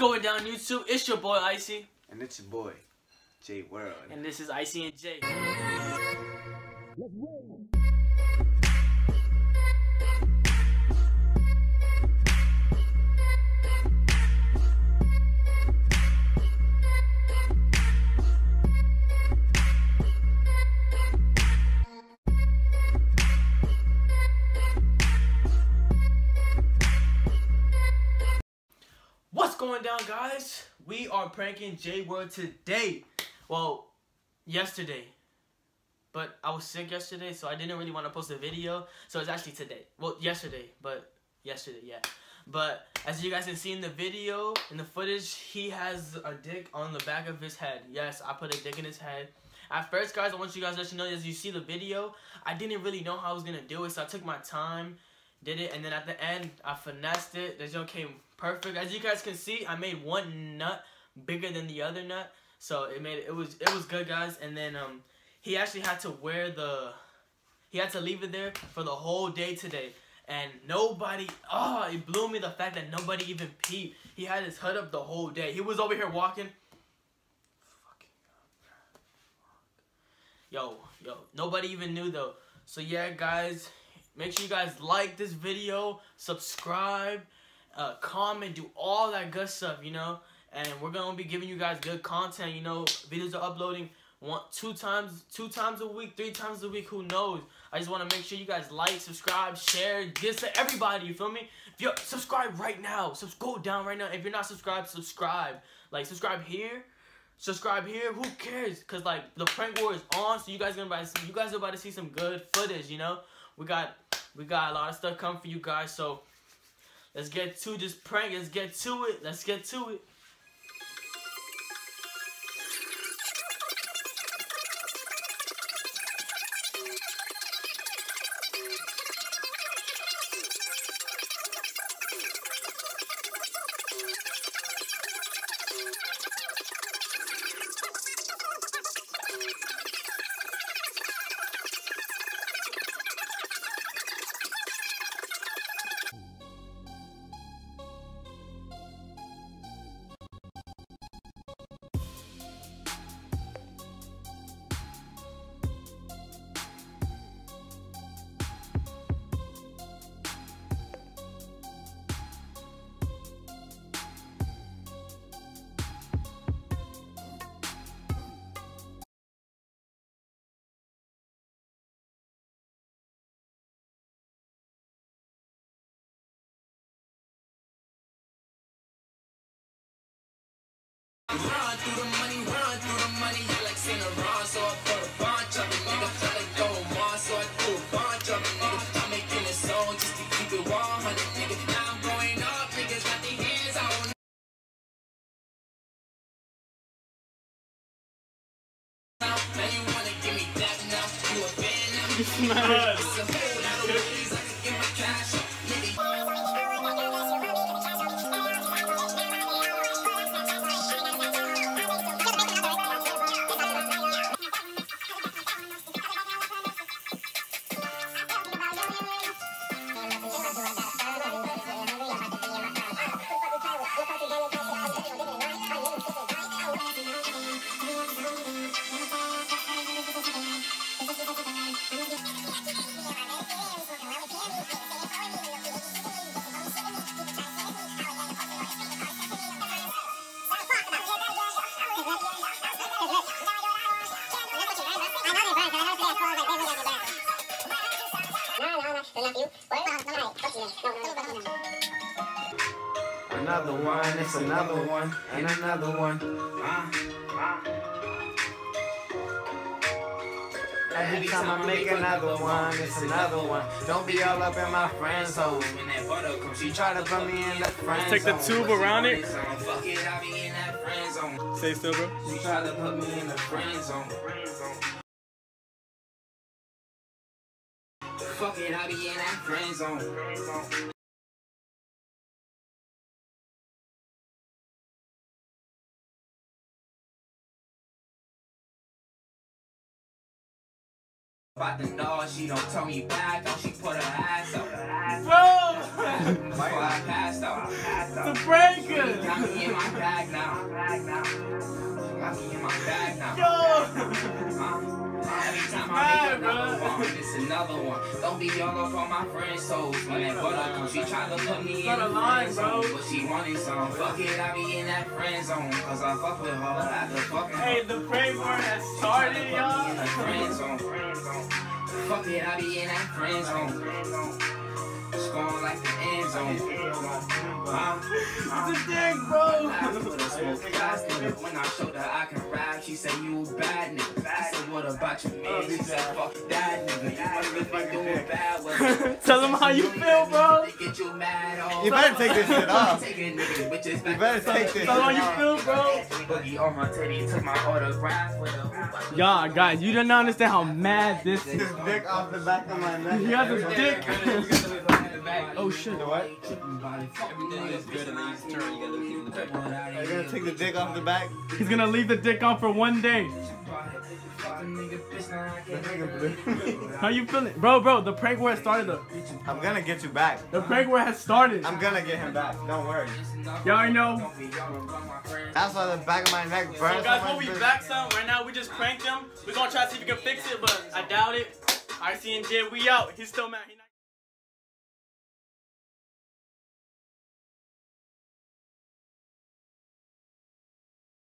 going down YouTube? It's your boy Icy. And it's your boy, Jay World. And this is Icy and Jay. Let's roll. Going down, guys? We are pranking Jay World today. Well, yesterday. But I was sick yesterday, so I didn't really want to post a video. So it's actually today. Well, yesterday, but yesterday, yeah. But as you guys can see in the video, in the footage, he has a dick on the back of his head. Yes, I put a dick in his head. At first, guys, I want you guys to let you know as you see the video, I didn't really know how I was going to do it, so I took my time did it, and then at the end, I finessed it. The joke came perfect. As you guys can see, I made one nut bigger than the other nut, so it made it, was it was good, guys. And then um, he actually had to wear the, he had to leave it there for the whole day today. And nobody, oh, it blew me the fact that nobody even peeped. He had his hood up the whole day. He was over here walking. Yo, yo, nobody even knew though. So yeah, guys, Make sure you guys like this video, subscribe, uh, comment, do all that good stuff, you know. And we're gonna be giving you guys good content, you know. Videos are uploading one, two times, two times a week, three times a week. Who knows? I just want to make sure you guys like, subscribe, share, this to everybody. You feel me? If you subscribe right now, so go down right now. If you're not subscribed, subscribe. Like subscribe here subscribe here. Who cares? Cause like the prank war is on, so you guys gonna buy. You guys are about to see some good footage. You know, we got we got a lot of stuff coming for you guys. So let's get to this prank. Let's get to it. Let's get to it. Money, money, yeah, like Saint Laurent. So I put a bunch of it, nigga. I let go more, so I do a bunch of it, nigga. I'm making a song just to keep it 100, nigga. Now you wanna give me that now? You a fan now? Another one, it's another one, and another one. Uh, uh. Every time I make another one, it's another one. Don't be all up in my friend zone. When that butter comes, she try to put me in the friend zone. Take the tube around it. Fuck it, I be in that friend zone. Say still, bro. She try to put me in the friend zone. Fuck it, I Green zone. About the dog, she don't tell me back, don't she put her ass up. Bro! Before I passed out. The breaker! Got me in my bag now. Got me in my bag now. Yo! Every time I another one. Don't be all up on my friend's toes. When that butter comes, she try to put me in the line, bro. But she wanted some. Fuck it, I be in that friend zone. Cause I fuck with her after fucking. Hey, the prank has started, y'all. Friend zone. Fuck it, I be in that friend zone. Scoring like the end zone. Huh? The dick, bro. I put a glass nigga. When I showed her I can rap, she said you bad nigga. I said what about your man? She said fuck that nigga. Tell them how you feel, bro. You mad all You better take this shit off. Take it, nigga, bitches You better take this Tell them how you feel, bro. Boogie on my titty, took my autograph with her. Y'all, guys, you don't understand how mad this is. His dick off the back of my neck. He has his dick. Oh shit. What? Everything is good and then you just turn, you gotta look in the back. Are you gonna take the dick off the back? He's gonna leave the dick on for one day. That nigga blue. How you feeling? Bro, bro, the prank war has started. The, I'm gonna get you back. the prank war has started. I'm gonna get him back. Don't worry. Y'all already know. That's why the back of my neck burns. So guys, so we'll much, be back some. Right now, we just pranked him. We're gonna try to see if we can fix it, but I doubt it. Icy and Jay, we out. He's still mad. He not-